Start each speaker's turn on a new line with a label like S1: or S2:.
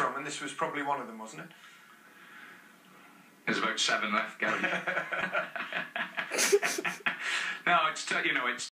S1: from, and this was probably one of them, wasn't it?
S2: There's about seven left, Gary. no, it's you know it's